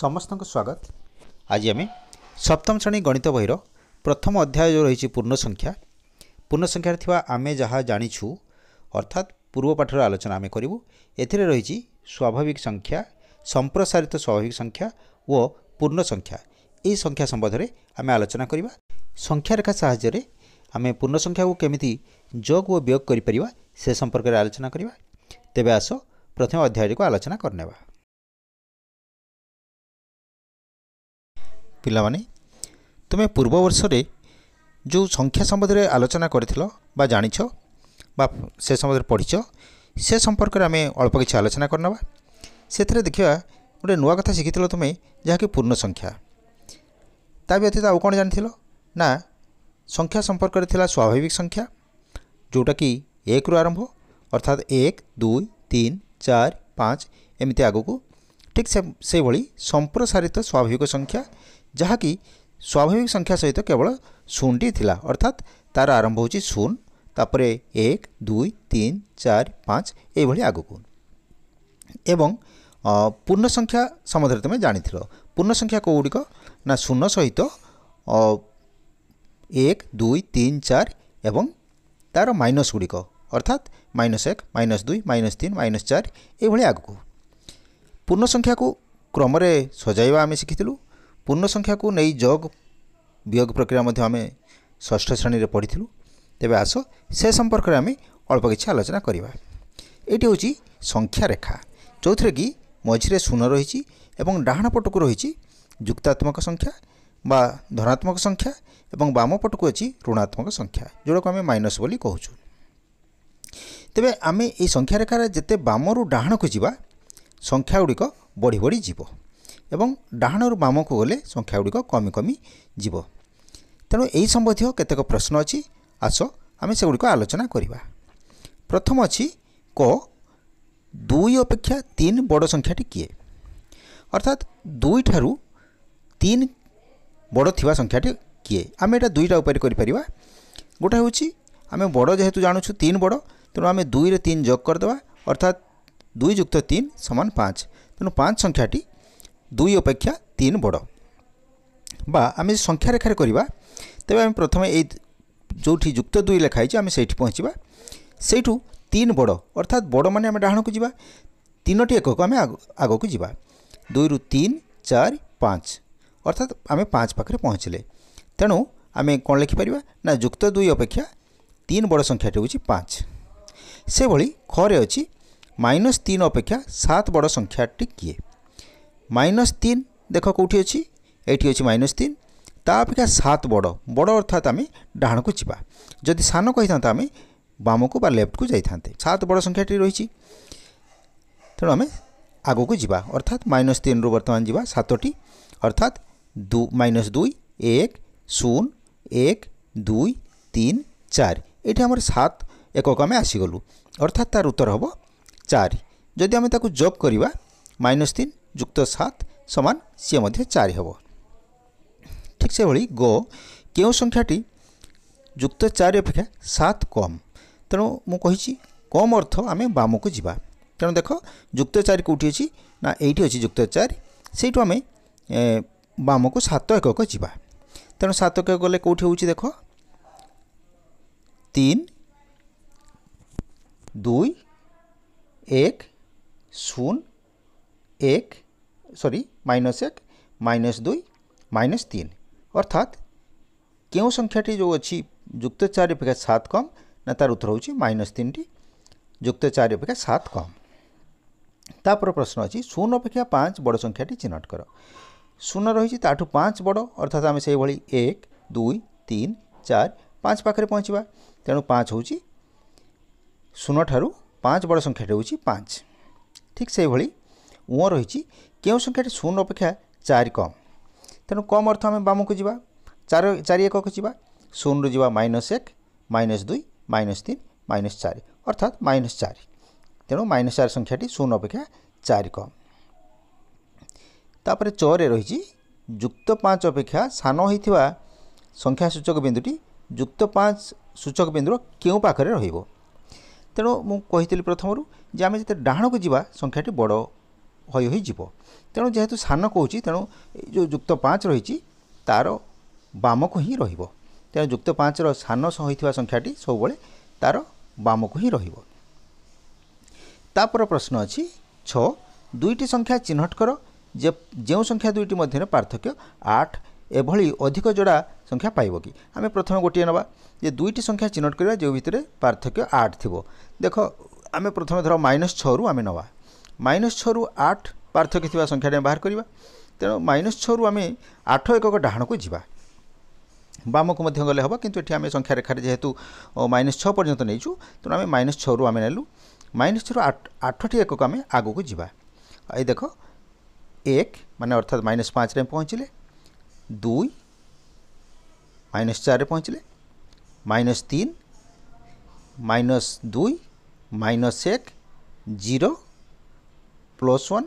ସମସ୍ତଙ୍କୁ ସ୍ୱାଗତ ଆଜି ଆମେ ସପ୍ତମ ଶ୍ରେଣୀ ଗଣିତ ବହିର ପ୍ରଥମ ଅଧ୍ୟାୟ ଯେଉଁ ରହିଛି ପୂର୍ଣ୍ଣସଂଖ୍ୟା ପୂର୍ଣ୍ଣସଂଖ୍ୟାରେ ଥିବା ଆମେ ଯାହା ଜାଣିଛୁ ଅର୍ଥାତ୍ ପୂର୍ବ ପାଠର ଆଲୋଚନା ଆମେ କରିବୁ ଏଥିରେ ରହିଛି ସ୍ୱାଭାବିକ ସଂଖ୍ୟା ସମ୍ପ୍ରସାରିତ ସ୍ୱାଭାବିକ ସଂଖ୍ୟା ଓ ପୂର୍ଣ୍ଣ ସଂଖ୍ୟା ଏହି ସଂଖ୍ୟା ସମ୍ବନ୍ଧରେ ଆମେ ଆଲୋଚନା କରିବା ସଂଖ୍ୟାରେଖା ସାହାଯ୍ୟରେ ଆମେ ପୂର୍ଣ୍ଣ ସଂଖ୍ୟାକୁ କେମିତି ଯୋଗ ଓ ବିୟୋଗ କରିପାରିବା ସେ ସମ୍ପର୍କରେ ଆଲୋଚନା କରିବା ତେବେ ଆସ ପ୍ରଥମ ଅଧ୍ୟାୟଟିକୁ ଆଲୋଚନା କରିନେବା ପିଲାମାନେ ତୁମେ ପୂର୍ବ ବର୍ଷରେ ଯେଉଁ ସଂଖ୍ୟା ସମ୍ବନ୍ଧରେ ଆଲୋଚନା କରିଥିଲ ବା ଜାଣିଛ ବା ସେ ସମ୍ବନ୍ଧରେ ପଢ଼ିଛ ସେ ସମ୍ପର୍କରେ ଆମେ ଅଳ୍ପ କିଛି ଆଲୋଚନା କରିନେବା ସେଥିରେ ଦେଖିବା ଗୋଟେ ନୂଆ କଥା ଶିଖିଥିଲ ତୁମେ ଯାହାକି ପୂର୍ଣ୍ଣ ସଂଖ୍ୟା ତା ବ୍ୟତୀତ ଆଉ କ'ଣ ଜାଣିଥିଲ ନା ସଂଖ୍ୟା ସମ୍ପର୍କରେ ଥିଲା ସ୍ୱାଭାବିକ ସଂଖ୍ୟା ଯେଉଁଟାକି ଏକରୁ ଆରମ୍ଭ ଅର୍ଥାତ୍ ଏକ ଦୁଇ ତିନି ଚାରି ପାଞ୍ଚ ଏମିତି ଆଗକୁ ଠିକ୍ ସେଭଳି ସମ୍ପ୍ରସାରିତ ସ୍ୱାଭାବିକ ସଂଖ୍ୟା जहाँकि स्वाभाविक संख्या सहित केवल शून्य थिला, अर्थात तार आरंभ होून तापर एक दुई तीन चार पाँच यह आगक पूर्ण संख्या सम्बन्ध तुम्हें तुम जाथ पूर्ण संख्या कौगुड़िक ना शून्य सहित एक दुई तीन चार एवं तार माइनस गुड़िक अर्थात माइनस एक माइनस दुई माइनस तीन माइनस चार ये यह आगक पूर्ण संख्या को क्रम सजाइवा आम शिखिलूँ ପୂର୍ଣ୍ଣ ସଂଖ୍ୟାକୁ ନେଇ ଯୋଗ ବିୟୋଗ ପ୍ରକ୍ରିୟା ମଧ୍ୟ ଆମେ ଷଷ୍ଠ ଶ୍ରେଣୀରେ ପଢ଼ିଥିଲୁ ତେବେ ଆସ ସେ ସମ୍ପର୍କରେ ଆମେ ଅଳ୍ପ କିଛି ଆଲୋଚନା କରିବା ଏଇଟି ହେଉଛି ସଂଖ୍ୟାରେଖା ଯେଉଁଥିରେ କି ମଝିରେ ଶୂନ ରହିଛି ଏବଂ ଡାହାଣ ପଟକୁ ରହିଛି ଯୁକ୍ତାତ୍ମକ ସଂଖ୍ୟା ବା ଧନାତ୍ମକ ସଂଖ୍ୟା ଏବଂ ବାମ ପଟକୁ ଅଛି ଋଣାତ୍ମକ ସଂଖ୍ୟା ଯେଉଁଟାକୁ ଆମେ ମାଇନସ୍ ବୋଲି କହୁଛୁ ତେବେ ଆମେ ଏହି ସଂଖ୍ୟାରେଖାରେ ଯେତେ ବାମରୁ ଡାହାଣକୁ ଯିବା ସଂଖ୍ୟାଗୁଡ଼ିକ ବଢ଼ି ବଢ଼ି ଯିବ ଏବଂ ଡାହାଣରୁ ବାମକୁ ଗଲେ ସଂଖ୍ୟାଗୁଡ଼ିକ କମି କମି ଯିବ ତେଣୁ ଏହି ସମ୍ବନ୍ଧୀୟ କେତେକ ପ୍ରଶ୍ନ ଅଛି ଆସ ଆମେ ସେଗୁଡ଼ିକ ଆଲୋଚନା କରିବା ପ୍ରଥମ ଅଛି କ ଦୁଇ ଅପେକ୍ଷା ତିନି ବଡ଼ ସଂଖ୍ୟାଟି କିଏ ଅର୍ଥାତ୍ ଦୁଇଠାରୁ ତିନି ବଡ଼ ଥିବା ସଂଖ୍ୟାଟି କିଏ ଆମେ ଏଇଟା ଦୁଇଟା ଉପାୟରେ କରିପାରିବା ଗୋଟେ ହେଉଛି ଆମେ ବଡ଼ ଯେହେତୁ ଜାଣୁଛୁ ତିନି ବଡ଼ ତେଣୁ ଆମେ ଦୁଇରେ ତିନି ଯୋଗ କରିଦେବା ଅର୍ଥାତ୍ ଦୁଇ ଯୁକ୍ତ ତିନି ସମାନ ପାଞ୍ଚ ତେଣୁ ପାଞ୍ଚ ସଂଖ୍ୟାଟି দুই অপেক্ষা তিন বড় বা আমি সংখ্যা রেখার করা তবে আমি প্রথমে এই ଯେଉଁଠି ଯୁକ୍ତ ଦୁଇ ଲେଖା ହେଇଛି ଆମେ ସେଇଠି ପହଞ୍ଚିବା ସେଇଠୁ ତିନି ବଡ଼ ଅର୍ଥାତ୍ ବଡ଼ମାନେ ଆମେ ଡାହାଣକୁ ଯିବା ତିନୋଟି ଏକକୁ ଆମେ ଆଗକୁ ଯିବା ଦୁଇରୁ ତିନି ଚାରି ପାଞ୍ଚ ଅର୍ଥାତ୍ ଆମେ ପାଞ୍ଚ ପାଖରେ ପହଞ୍ଚିଲେ ତେଣୁ ଆମେ କ'ଣ ଲେଖିପାରିବା ନା ଯୁକ୍ତ ଦୁଇ ଅପେକ୍ଷା ତିନି ବଡ଼ ସଂଖ୍ୟାଟି ହେଉଛି ପାଞ୍ଚ ସେଭଳି ଖରେ ଅଛି ମାଇନସ୍ ତିନି ଅପେକ୍ଷା ସାତ ବଡ଼ ସଂଖ୍ୟାଟି କିଏ মাইনস তিন দেখ কোটি অছি এইটি অছি মাইনস তিন তা অপেক্ষা সাত বড় বড় অর্থাৎ আমি ডাহাণকু যা যদি সান কইতা আমি বামকু বা লেফটকু যাই সাত বড় সংখ্যাটি রয়েছে তেমন আমি আগুক যা অর্থাৎ মাইনস তিন রু বর্তমান যা সাতটি অর্থাৎ দু মাইনস দুই এক শূন্য এক দুই তিন চার এটি আমার সাত একক আমি আসিগলু অর্থাৎ তার উত্তর হব চারি যদি আমি তাকে যোগ করা মাইনস তিন যুক্ত সাত সমান সি মধ্যে চারি হব ঠিক সেভাবে গ কেউ সংখ্যাটি যুক্ত চারি অপেক্ষা সাত কম তেমন মু কম অর্থ আমি বামকু যা তেমন দেখ যুক্ত চারি কোটি অছি না এইটি অছি যুক্ত চারি সেইটু আমি বামকু সাত একক যা তেমন সাত একক গেলে কোটি হচ্ছে দেখ তিন দুই এক শূন্য এক সরি মাইনস এক মাইনস দুই মাইনস তিন অর্থাৎ কেউ সংখ্যাটি যে অছি যুক্ত চারি অপেক্ষা সাত কম না তার উত্তর হচ্ছে মাইনস তিনটি যুক্ত চারি অপেক্ষা সাত কম তাপর প্রশ্ন অছি শূন্য অপেক্ষা পাঁচ বড় সংখ্যাটি চিহ্নট কর শূন্য রয়েছে তাঠু পাঁচ বড় অর্থাৎ আমি সেইভাবে এক দুই তিন চার পাঁচ পাখে পৌঁছবা তেণু পাঁচ হচ্ছে শূন্য ঠার পাঁচ বড় সংখ্যাটি হচ্ছে পাঁচ ঠিক সেইভাবে ଉଁ ରହିଛି କେଉଁ ସଂଖ୍ୟାଟି ଶୂନ ଅପେକ୍ଷା ଚାରି କମ୍ ତେଣୁ କମ୍ ଅର୍ଥ ଆମେ ବାମକୁ ଯିବା ଚାରି ଚାରି ଏକକୁ ଯିବା ଶୂନରୁ ଯିବା ମାଇନସ୍ ଏକ ମାଇନସ୍ ଦୁଇ ମାଇନସ୍ ତିନି ମାଇନସ୍ ଚାରି ଅର୍ଥାତ୍ ମାଇନସ୍ ଚାରି ତେଣୁ ମାଇନସ୍ ଚାରି ସଂଖ୍ୟାଟି ଶୂନ ଅପେକ୍ଷା ଚାରି କମ୍ ତାପରେ ଚରେ ରହିଛି ଯୁକ୍ତ ପାଞ୍ଚ ଅପେକ୍ଷା ସାନ ହୋଇଥିବା ସଂଖ୍ୟା ସୂଚକ ବିନ୍ଦୁଟି ଯୁକ୍ତ ପାଞ୍ଚ ସୂଚକ ବିନ୍ଦୁର କେଉଁ ପାଖରେ ରହିବ ତେଣୁ ମୁଁ କହିଥିଲି ପ୍ରଥମରୁ ଯେ ଆମେ ଯେତେ ଡାହାଣକୁ ଯିବା ସଂଖ୍ୟାଟି ବଡ଼ ହୟ ହୋଇଯିବ ତେଣୁ ଯେହେତୁ ସାନ କହୁଛି ତେଣୁ ଯେଉଁ ଯୁକ୍ତ ପାଞ୍ଚ ରହିଛି ତା'ର ବାମକୁ ହିଁ ରହିବ ତେଣୁ ଯୁକ୍ତ ପାଞ୍ଚର ସାନ ହୋଇଥିବା ସଂଖ୍ୟାଟି ସବୁବେଳେ ତା'ର ବାମକୁ ହିଁ ରହିବ ତାପର ପ୍ରଶ୍ନ ଅଛି ଛଅ ଦୁଇଟି ସଂଖ୍ୟା ଚିହ୍ନଟ କର ଯେ ଯେଉଁ ସଂଖ୍ୟା ଦୁଇଟି ମଧ୍ୟରେ ପାର୍ଥକ୍ୟ ଆଠ ଏଭଳି ଅଧିକ ଯୋଡ଼ା ସଂଖ୍ୟା ପାଇବ କି ଆମେ ପ୍ରଥମେ ଗୋଟିଏ ନେବା ଯେ ଦୁଇଟି ସଂଖ୍ୟା ଚିହ୍ନଟ କରିବା ଯେଉଁ ଭିତରେ ପାର୍ଥକ୍ୟ ଆଠ ଥିବ ଦେଖ ଆମେ ପ୍ରଥମେ ଧର ମାଇନସ୍ ଛଅରୁ ଆମେ ନେବା মাইনস ছু আঠ পার্থক্য থাকা সংখ্যাটি আমি বাহার করা তেমন মাইনস ছু আমি আঠ একক ডাহাণকু যা বামকু মধ্যে গলে হব কিন্তু এটি আমি সংখ্যা রেখার যেহেতু মাইনস ছ পর্যন্ত নেইছু তেমন আমি মাইনস ছু আমি নেলু মাইনস ছু আঠটি একক আমি আগুক যা এই দেখ এক মানে অর্থাৎ মাইনস পাঁচরে আমি পৌঁছিলে দুই মাইনস চারে পৌঁছিলে মাইনস তিন মাইনস দুই মাইনস এক zero plus one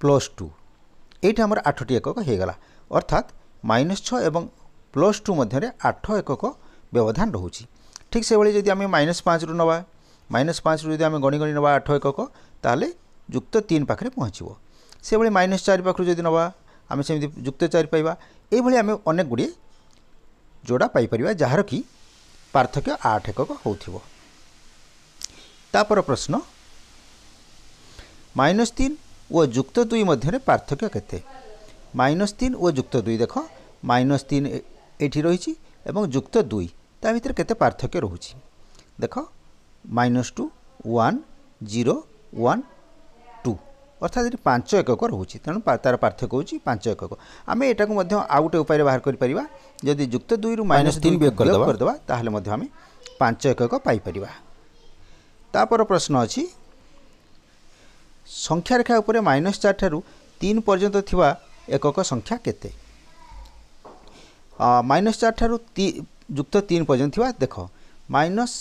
plus two এইটা আমার আঠটি একক হয়েগলা অর্থাৎ মাইনস ছ এবং প্লস টু মধ্যে আঠ একক ব্যবধান রয়েছে ঠিক সেভাবে যদি আমি মাইনস পাঁচরু নেওয়া মাইনস পাঁচরু যদি আমি গণি গণি নেওয়া আঠ একক তাহলে যুক্ত তিন পাখে পৌঁছব সেভাবে মাইনস চারি পাখু যদি নেওয়া আমি সেমি যুক্ত চারি পাইবা এইভাবে আমি অনেক গুড়িয়ে যোড়া পাইপার যাহার কি পার্থক্য আঠ একক হোক তাপর প্রশ্ন মাইনস তিন ও যুক্ত দুই মধ্যে পার্থক্য কেতে মাইনস তিন ও যুক্ত দুই দেখ মাইনস তিন এটি রয়েছে এবং যুক্ত দুই তা ভিতরে কেতে পার্থক্য রয়েছে দেখ minus two one zero one two অর্থাৎ এটি পাঁচ একক রয়েছে তেমন তার পার্থক্য হচ্ছে পাঁচ একক আমি এটাকে মধ্যে আউ গোটে উপায়ে বাহার করে যদি যুক্ত দুই রু মাইনস তিন বিয়োগ করেদেবা তাহলে মধ্যে আমি পাঁচ একক পাইপার তাপর প্রশ্ন অছি সংখ্যারেখা উপরে মাইনস চার ঠারু তিন পর্যন্ত থিবা একক সংখ্যা কেতে মাইনস চার ঠারু যুক্ত তিন পর্যন্ত থিবা দেখ মাইনস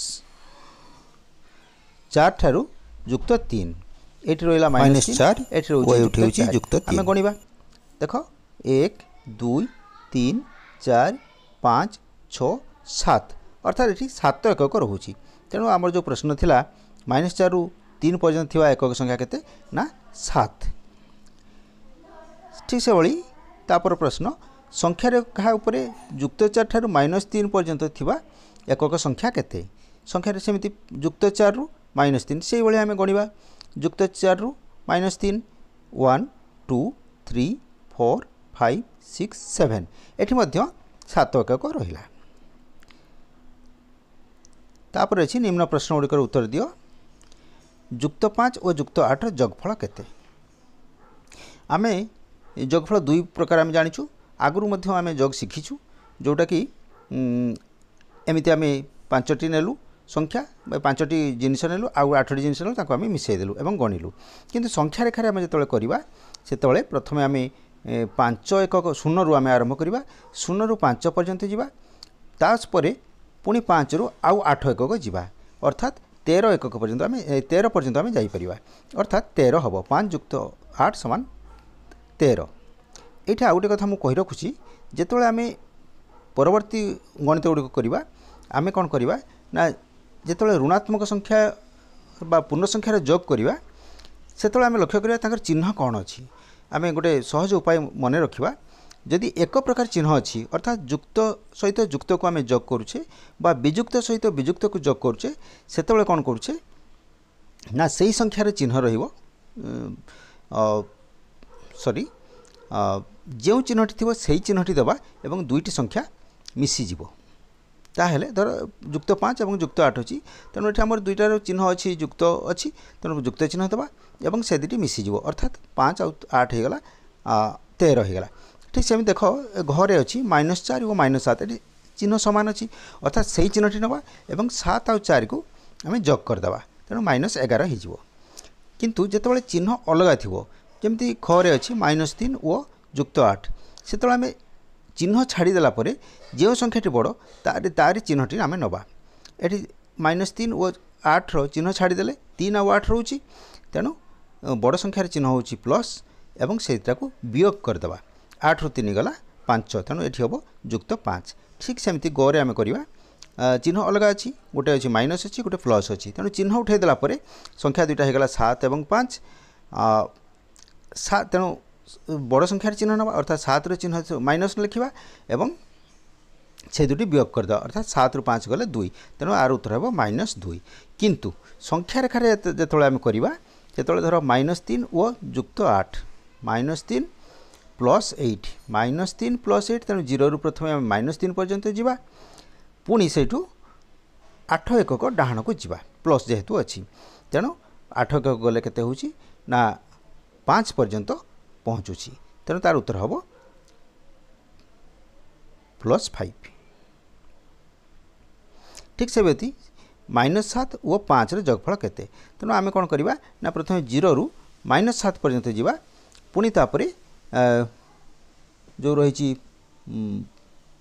চার ঠারু যুক্ত তিন এটি রহিলা মাইনস চার এটি রয়েছে যুক্ত আমি গণিবা দেখ এক দুই তিন চার পাঁচ ছ সাত অর্থাৎ এটি সাত একক রয়েছে তেমন আমার যে প্রশ্ন লা মাইনস চারু ତିନି ପର୍ଯ୍ୟନ୍ତ ଥିବା ଏକକ ସଂଖ୍ୟା କେତେ ନା ସାତ ଠିକ୍ ସେଭଳି ତାପର ପ୍ରଶ୍ନ ସଂଖ୍ୟାରେଖା ଉପରେ ଯୁକ୍ତ ଚାରିଠାରୁ ମାଇନସ୍ ତିନି ପର୍ଯ୍ୟନ୍ତ ଥିବା ଏକକ ସଂଖ୍ୟା କେତେ ସଂଖ୍ୟାରେ ସେମିତି ଯୁକ୍ତ ଚାରିରୁ ମାଇନସ୍ ତିନି ସେଇଭଳି ଆମେ ଗଣିବା ଯୁକ୍ତ ଚାରିରୁ ମାଇନସ୍ ତିନି one two three four five six seven ଏଠି ମଧ୍ୟ ସାତ ଏକକ ରହିଲା ତାପରେ ଅଛି ନିମ୍ନ ପ୍ରଶ୍ନ ଗୁଡ଼ିକର ଉତ୍ତର ଦିଅ ଯୁକ୍ତ ପାଞ୍ଚ ଓ ଯୁକ୍ତ ଆଠର ଯୋଗଫଳ କେତେ ଆମେ ଯୋଗଫଳ ଦୁଇ ପ୍ରକାର ଆମେ ଜାଣିଛୁ ଆଗରୁ ମଧ୍ୟ ଆମେ ଯୋଗ ଶିଖିଛୁ ଯେଉଁଟାକି ଏମିତି ଆମେ ପାଞ୍ଚଟି ନେଲୁ ସଂଖ୍ୟା ପାଞ୍ଚଟି ଜିନିଷ ନେଲୁ ଆଉ ଆଠଟି ଜିନିଷ ନେଲୁ ତାକୁ ଆମେ ମିଶାଇଦେଲୁ ଏବଂ ଗଣିଲୁ କିନ୍ତୁ ସଂଖ୍ୟା ରେଖାରେ ଆମେ ଯେତେବେଳେ କରିବା ସେତେବେଳେ ପ୍ରଥମେ ଆମେ ପାଞ୍ଚ ଏକ ଶୂନରୁ ଆମେ ଆରମ୍ଭ କରିବା ଶୂନରୁ ପାଞ୍ଚ ପର୍ଯ୍ୟନ୍ତ ଯିବା ତା'ପରେ ପୁଣି ପାଞ୍ଚରୁ ଆଉ ଆଠ ଏକକ ଯିବା ଅର୍ଥାତ୍ তের একক পর্যন্ত আমি তের পর্যন্ত আমি যাইপারিবা অর্থাৎ তের হব পাঁচ যুক্ত আট সমান তের এইটা ଆଉ ଗୋଟେ କଥା ମୁଁ କହି ରଖୁଛି ଯେତେବେଳେ ଆମେ ପରବର୍ତ୍ତୀ ଗଣିତ ଗୁଡ଼ିକ କରିବା ଆମେ କ'ଣ କରିବା ନା ଯେତେବେଳେ ଋଣାତ୍ମକ ସଂଖ୍ୟା ବା ପୂର୍ଣ୍ଣ ସଂଖ୍ୟାର ଯୋଗ କରିବା ସେତେବେଳେ ଆମେ ଲକ୍ଷ୍ୟ କରିବା ତାଙ୍କର ଚିହ୍ନ କ'ଣ ଅଛି ଆମେ ଗୋଟେ ସହଜ ଉପାୟ ମନେ ରଖିବା ଯଦି ଏକ ପ୍ରକାର ଚିହ୍ନ ଅଛି ଅର୍ଥାତ୍ ଯୁକ୍ତ ସହିତ ଯୁକ୍ତକୁ ଆମେ ଯୋଗ କରୁଛେ ବା ବିଯୁକ୍ତ ସହିତ ବିଯୁକ୍ତକୁ ଯୋଗ କରୁଛେ ସେତେବେଳେ କ'ଣ କରୁଛେ ନା ସେହି ସଂଖ୍ୟାର ଚିହ୍ନ ରହିବ ସରି ଯେଉଁ ଚିହ୍ନଟି ଥିବ ସେହି ଚିହ୍ନଟି ଦେବା ଏବଂ ଦୁଇଟି ସଂଖ୍ୟା ମିଶିଯିବ ତାହେଲେ ଧର ଯୁକ୍ତ ପାଞ୍ଚ ଏବଂ ଯୁକ୍ତ ଆଠ ଅଛି ତେଣୁ ଏଠି ଆମର ଦୁଇଟାର ଚିହ୍ନ ଅଛି ଯୁକ୍ତ ଅଛି ତେଣୁ ଯୁକ୍ତ ଚିହ୍ନ ଦେବା ଏବଂ ସେ ଦୁଇଟି ମିଶିଯିବ ଅର୍ଥାତ୍ ପାଞ୍ଚ ଆଉ ଆଠ ହୋଇଗଲା ତେର ହୋଇଗଲା ঠিক সেমি দেখ ঘরে অছি মাইনস চারি ও মাইনস সাত এটি চিহ্ন সমান অছি অর্থাৎ সেই চিহ্নটি নেওয়া এবং সাত আউ চারিকু আমি যোগ করিদেবা তেমন মাইনস এগার হয়েযিব কিন্তু যেতবে চিহ্ন অলগা থিব যেমি খরে অছি মাইনস তিন ও যুক্ত আট সেতবে আমি চিহ্ন ছাড়িদেলা পরে যে সংখ্যাটি বড় তার তার চিহ্নটি আমি নেবা এটি মাইনস তিন ও আটর চিহ্ন ছাড়িদেলে তিন আউ আট রয়েছে তেমন বড় সংখ্যার চিহ্ন হচ্ছে প্লস এবং সেইটাকে বিয়োগ করিদেবা ଆଠରୁ ତିନି ଗଲା ପାଞ୍ଚ ତେଣୁ ଏଠି ହେବ ଯୁକ୍ତ ପାଞ୍ଚ ଠିକ୍ ସେମିତି ଗରେ ଆମେ କରିବା ଚିହ୍ନ ଅଲଗା ଅଛି ଗୋଟେ ଅଛି ମାଇନସ୍ ଅଛି ଗୋଟେ ପ୍ଲସ୍ ଅଛି ତେଣୁ ଚିହ୍ନ ଉଠାଇଦେଲା ପରେ ସଂଖ୍ୟା ଦୁଇଟା ହୋଇଗଲା ସାତ ଏବଂ ପାଞ୍ଚ ସାତ ତେଣୁ ବଡ଼ ସଂଖ୍ୟାର ଚିହ୍ନ ନେବା ଅର୍ଥାତ୍ ସାତର ଚିହ୍ନ ମାଇନସ୍ ଲେଖିବା ଏବଂ ସେ দুটি বিয়োগ କରିଦେବା অর্থাৎ সাতরু পাঁচ গলে দুই তেমন আর উত্তর হব মাইনস দুই কিন্তু সংখ্যা রেখার যেতবে আমি করা যেতবে ধর মাইনস তিন ও যুক্ত আট মাইনস তিন প্লস এইট মাইনস তিন প্লস এইট তেমন জিরো প্রথমে আমি মাইনস তিন পর্যন্ত যা পুঁ সেইটু আঠ একক ডাহাণকু যা প্লস যেহেতু অছি তেণু আঠ একক গলে কেতে হচ্ছে না পাঁচ পর্যন্ত পৌঁছুছি তেণু তার উত্তর হব প্লস ফাইভ ঠিক সেমিতি মাইনস সাত ও পাঁচর যোগফল কেতে তেণু আমি কোণ করা না প্রথমে জিরো মাইনস সাত পর্যন্ত যা পুঁ তাপরে जो ରହିଛି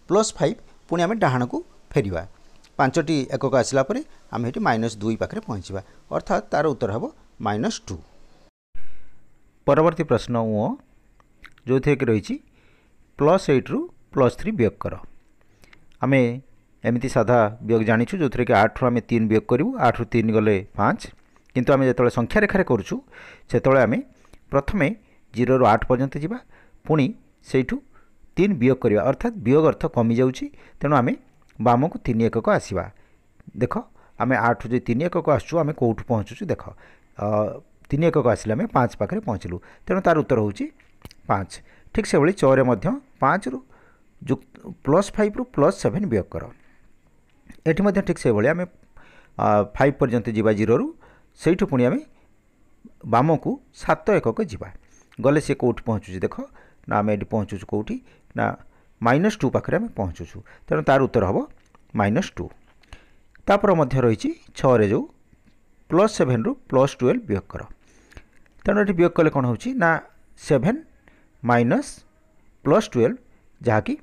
ପ୍ଲସ୍ ଫାଇଭ୍ ପୁଣି ଆମେ ଡାହାଣକୁ ଫେରିବା ପାଞ୍ଚଟି ଏକକ ଆସିଲା ପରେ ଆମେ ଏଠି ମାଇନସ୍ ଦୁଇ ପାଖରେ ପହଞ୍ଚିବା ଅର୍ଥାତ୍ ତା'ର ଉତ୍ତର ହେବ ମାଇନସ୍ ଟୁ ପରବର୍ତ୍ତୀ ପ୍ରଶ୍ନ ଓ ଯେଉଁଥିରେ କି ରହିଛି ପ୍ଲସ୍ ଏଇଟ୍ରୁ ପ୍ଲସ୍ ଥ୍ରୀ ବିୟୋଗ କର ଆମେ ଏମିତି ସାଧା ବିୟୋଗ ଜାଣିଛୁ ଯେଉଁଥିରେ କି ଆଠରୁ ଆମେ ତିନି ବିୟୋଗ କରିବୁ ଆଠରୁ ତିନି ଗଲେ ପାଞ୍ଚ କିନ୍ତୁ ଆମେ ଯେତେବେଳେ ସଂଖ୍ୟା ରେଖାରେ କରୁଛୁ ସେତେବେଳେ ଆମେ ପ୍ରଥମେ জিরোর আট পর্যন্ত যা পুঁ সেইটু তিন বিয়োগ করা অর্থাৎ বিয়োগ অর্থ কমি যাচ্ছি তেমন আমি বামকু তিন একক আসবা দেখ আমি আঠ যদি তিন একক আসছু আমি কোটু পৌঁছুছু দেখ তিন একক আসলে আমি পাঁচ পাখে পৌঁছলু তেমন তার উত্তর হচ্ছে পাঁচ ঠিক সেভাবে চরে মধ্য পাঁচরু যুক্ত প্লস ফাইভ রু প্লস সেভেন বিয়োগ কর এটি মধ্যে ঠিক সেভাবে আমি ফাইভ পর্যন্ত যা জিরো সেইটু পুঁ আমি বামকু সাত এককে যা ଗଲେ ସେ କେଉଁଠି ପହଞ୍ଚୁଛି ଦେଖ ନା ଆମେ ଏଠି ପହଞ୍ଚୁଛୁ କେଉଁଠି ନା ମାଇନସ୍ ଟୁ ପାଖରେ ଆମେ ପହଞ୍ଚୁଛୁ ତେଣୁ ତା'ର ଉତ୍ତର ହେବ ମାଇନସ୍ ଟୁ ତାପରେ ମଧ୍ୟ ରହିଛି ଛଅରେ ଯେଉଁ ପ୍ଲସ୍ ସେଭେନ୍ରୁ ପ୍ଲସ୍ ଟୁଏଲ୍ଭ ବିୟୋଗ କର ତେଣୁ ଏଠି ବିୟୋଗ କଲେ କ'ଣ ହେଉଛି ନା ସେଭେନ୍ ମାଇନସ୍ ପ୍ଲସ୍ ଟୁଏଲ୍ଭ ଯାହାକି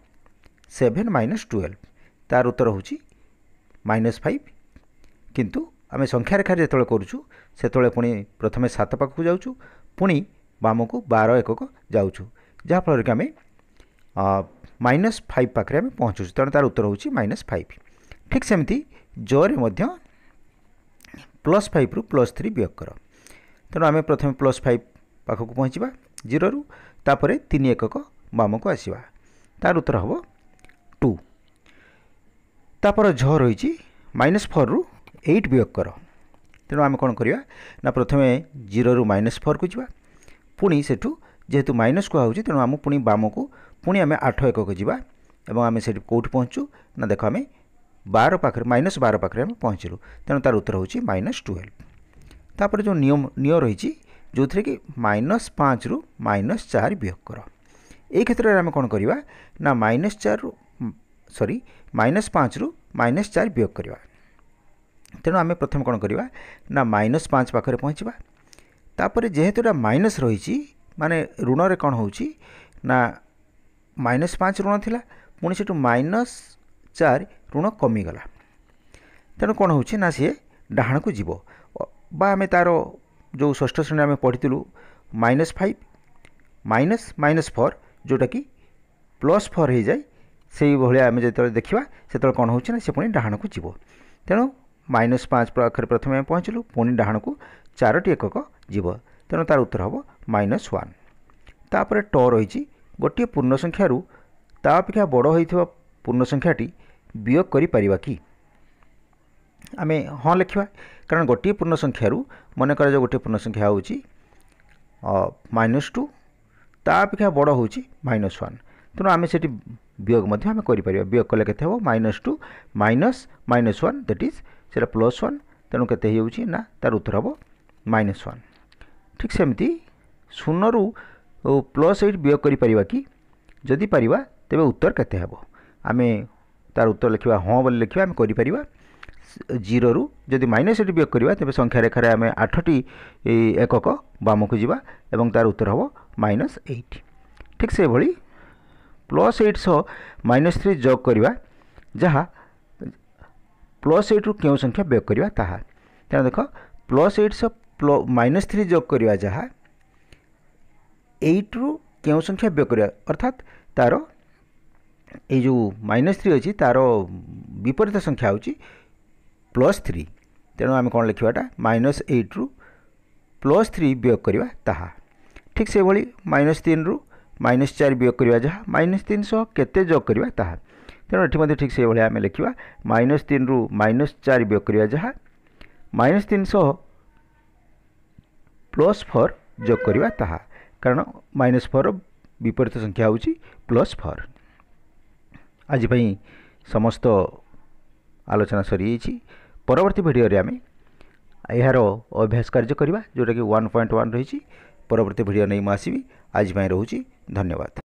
ସେଭେନ୍ ମାଇନସ୍ ଟୁଏଲ୍ଭ ତା'ର ଉତ୍ତର ହେଉଛି ମାଇନସ୍ ଫାଇଭ୍ କିନ୍ତୁ ଆମେ ସଂଖ୍ୟା ରେଖାରେ ଯେତେବେଳେ କରୁଛୁ ସେତେବେଳେ ପୁଣି ପ୍ରଥମେ ସାତ ପାଖକୁ ଯାଉଛୁ ପୁଣି ବାମକୁ ବାର ଏକକ ଯାଉଛୁ ଯାହାଫଳରେ କି ଆମେ ମାଇନସ୍ ଫାଇଭ୍ ପାଖରେ ଆମେ ପହଞ୍ଚୁଛୁ ତେଣୁ ତା'ର ଉତ୍ତର ହେଉଛି ମାଇନସ୍ ଫାଇଭ୍ ଠିକ୍ ସେମିତି ଜରେ ମଧ୍ୟ ପ୍ଲସ୍ ଫାଇଭ୍ରୁ ପ୍ଲସ୍ ଥ୍ରୀ ବିୟୋଗ କର ତେଣୁ ଆମେ ପ୍ରଥମେ ପ୍ଲସ୍ ଫାଇଭ୍ ପାଖକୁ ପହଞ୍ଚିବା ଜିରୋରୁ ତାପରେ ତିନି ଏକକ ବାମକୁ ଆସିବା ତା'ର ଉତ୍ତର ହେବ ଟୁ ତାପରେ ଝ ରହିଛି ମାଇନସ୍ ଫୋର୍ରୁ ଏଇଟ୍ ବିୟୋଗ କର ତେଣୁ ଆମେ କ'ଣ କରିବା ନା ପ୍ରଥମେ ଜିରୋରୁ ମାଇନସ୍ ଫୋର୍କୁ ଯିବା ପୁଣି ସେଠୁ ଯେହେତୁ ମାଇନସ୍ କୁହାହେଉଛି ତେଣୁ ଆମକୁ ପୁଣି ବାମକୁ ପୁଣି ଆମେ ଆଠ ଏକକୁ ଯିବା ଏବଂ ଆମେ ସେଠି କେଉଁଠି ପହଞ୍ଚୁ ନା ଦେଖ ଆମେ ବାର ପାଖରେ ମାଇନସ୍ ବାର ପାଖରେ ଆମେ ପହଞ୍ଚିଲୁ ତେଣୁ ତା'ର ଉତ୍ତର ହେଉଛି ମାଇନସ୍ ଟୁଏଲ୍ଭ ତାପରେ ଯେଉଁ ନିୟମ ନିୟ ରହିଛି ଯେଉଁଥିରେ କି ମାଇନସ୍ ପାଞ୍ଚରୁ ମାଇନସ୍ ଚାରି ବିୟୋଗ କର ଏହି କ୍ଷେତ୍ରରେ ଆମେ କ'ଣ କରିବା ନା ମାଇନସ୍ ଚାରିରୁ ସରି ମାଇନସ୍ ପାଞ୍ଚରୁ ମାଇନସ୍ ଚାରି ବିୟୋଗ କରିବା ତେଣୁ ଆମେ ପ୍ରଥମେ କ'ଣ କରିବା ନା ମାଇନସ୍ ପାଞ୍ଚ ପାଖରେ ପହଞ୍ଚିବା ତାପରେ ଯେହେତୁ ଏଇଟା ମାଇନସ୍ ରହିଛି ମାନେ ଋଣରେ କ'ଣ ହେଉଛି ନା ମାଇନସ୍ ପାଞ୍ଚ ଋଣ ଥିଲା ପୁଣି ସେଠୁ ମାଇନସ୍ ଚାରି ଋଣ କମିଗଲା ତେଣୁ କ'ଣ ହେଉଛି ନା ସିଏ ଡାହାଣକୁ ଯିବ ବା ଆମେ ତା'ର ଯେଉଁ ଷଷ୍ଠ ଶ୍ରେଣୀରେ ଆମେ ପଢ଼ିଥିଲୁ minus five minus minus four ଯେଉଁଟାକି ପ୍ଲସ୍ ଫୋର୍ ହେଇଯାଏ ସେଇଭଳିଆ ଆମେ ଯେତେବେଳେ ଦେଖିବା ସେତେବେଳେ କ'ଣ ହେଉଛି ନା ସେ ପୁଣି ଡାହାଣକୁ ଯିବ ତେଣୁ ମାଇନସ୍ ପାଞ୍ଚ ପାଖରେ ପ୍ରଥମେ ଆମେ ପହଞ୍ଚିଲୁ ପୁଣି ଡାହାଣକୁ ଚାରୋଟି ଏକକ ଯିବ ତେଣୁ ତା'ର ଉତ୍ତର ହେବ ମାଇନସ୍ ୱାନ୍ ତା'ପରେ ଟ ରହିଛି ଗୋଟିଏ ପୂର୍ଣ୍ଣ ସଂଖ୍ୟାରୁ ତା ଅପେକ୍ଷା ବଡ଼ ହୋଇଥିବା ପୂର୍ଣ୍ଣ ସଂଖ୍ୟାଟି ବିୟୋଗ କରିପାରିବା କି ଆମେ ହଁ ଲେଖିବା କାରଣ ଗୋଟିଏ ପୂର୍ଣ୍ଣ ସଂଖ୍ୟାରୁ ମନେ କରାଯାଉ ଗୋଟିଏ ପୂର୍ଣ୍ଣ ସଂଖ୍ୟା ହେଉଛି ମାଇନସ୍ ଟୁ ତା ଅପେକ୍ଷା ବଡ଼ ହେଉଛି ମାଇନସ୍ ୱାନ୍ ତେଣୁ ଆମେ ସେଠି ବିୟୋଗ ମଧ୍ୟ ଆମେ କରିପାରିବା ବିୟୋଗ କଲେ କେତେ ହେବ minus two minus minus one that is ସେଇଟା ପ୍ଲସ୍ ୱାନ୍ ତେଣୁ କେତେ ହେଇଯାଉଛି ନା ତା'ର ଉତ୍ତର ହେବ ମାଇନସ୍ ୱାନ୍ ଠିକ୍ ସେମିତି ଶୂନରୁ ପ୍ଲସ୍ ଏଇଟ୍ ବିୟୋଗ କରିପାରିବା କି ଯଦି ପାରିବା ତେବେ ଉତ୍ତର କେତେ ହେବ ଆମେ ତା'ର ଉତ୍ତର ଲେଖିବା ହଁ ବୋଲି ଲେଖିବା ଆମେ କରିପାରିବା ଜିରୋରୁ ଯଦି ମାଇନସ୍ ଏଇଟ୍ ବିୟୋଗ କରିବା ତେବେ ସଂଖ୍ୟା ରେଖାରେ ଆମେ ଆଠଟି ଏକକ ବାମକୁ ଯିବା ଏବଂ ତା'ର ଉତ୍ତର ହେବ ମାଇନସ୍ ଏଇଟ୍ ଠିକ୍ ସେଭଳି ପ୍ଲସ୍ ଏଇଟ୍ ସହ ମାଇନସ୍ ଥ୍ରୀ ଯୋଗ କରିବା ଯାହା ପ୍ଲସ୍ ଏଇଟ୍ରୁ କେଉଁ ସଂଖ୍ୟା ବିୟୋଗ କରିବା ତାହା ତେଣୁ ଦେଖ ପ୍ଲସ୍ ଏଇଟ୍ ସହ माइनस थ्री जग करवा जहाँ एट्रु के संख्या व्यय करवा अर्थात तार यो माइनस थ्री अच्छी तार विपरीत संख्या हूँ प्लस थ्री तेणु आम कौन लिखाटा माइनस एट्रु प्लस थ्री व्योग करवा ता ठीक से भाई माइनस तीन रु माइनस चार व्योग करवा जहाँ माइनस तीन सौ केग करवा ता तेणु इटि ठीक से भाया आम लिखा माइनस तीन रु माइनस चार व्योग करवा जहाँ माइनस तीन सौ ପ୍ଲସ୍ ଫୋର୍ ଯୋଗ କରିବା ତାହା କାରଣ ମାଇନସ୍ ଫୋର୍ ବିପରୀତ ସଂଖ୍ୟା ହେଉଛି ପ୍ଲସ୍ ଫୋର୍ ଆଜି ପାଇଁ ସମସ୍ତ ଆଲୋଚନା ସରିଯାଇଛି ପରବର୍ତ୍ତୀ ଭିଡ଼ିଓରେ ଆମେ ଏହାର ଅଭ୍ୟାସ କାର୍ଯ୍ୟ କରିବା ଯେଉଁଟାକି ୱାନ୍ ପଏଣ୍ଟ ୱାନ୍ ରହିଛି ପରବର୍ତ୍ତୀ ଭିଡ଼ିଓ ନେଇ ମୁଁ ଆସିବି ଆଜି ପାଇଁ ରହୁଛି ଧନ୍ୟବାଦ